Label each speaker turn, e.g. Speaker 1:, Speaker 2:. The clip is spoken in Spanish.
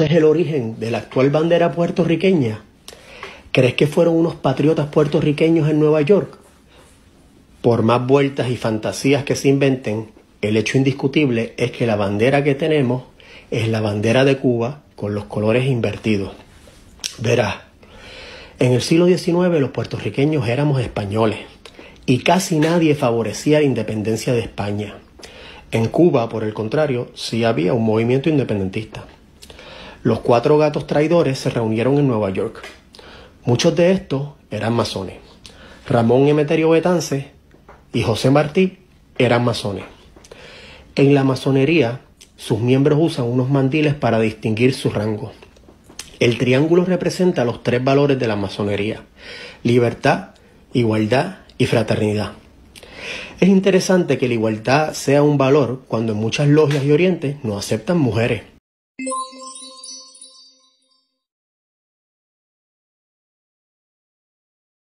Speaker 1: es el origen de la actual bandera puertorriqueña? ¿Crees que fueron unos patriotas puertorriqueños en Nueva York? Por más vueltas y fantasías que se inventen, el hecho indiscutible es que la bandera que tenemos es la bandera de Cuba con los colores invertidos. Verás, en el siglo XIX los puertorriqueños éramos españoles y casi nadie favorecía la independencia de España. En Cuba, por el contrario, sí había un movimiento independentista. Los cuatro gatos traidores se reunieron en Nueva York. Muchos de estos eran masones. Ramón Emeterio Betance y José Martí eran masones. En la masonería, sus miembros usan unos mandiles para distinguir su rango. El triángulo representa los tres valores de la masonería, libertad, igualdad y fraternidad. Es interesante que la igualdad sea un valor cuando en muchas logias y orientes no aceptan mujeres.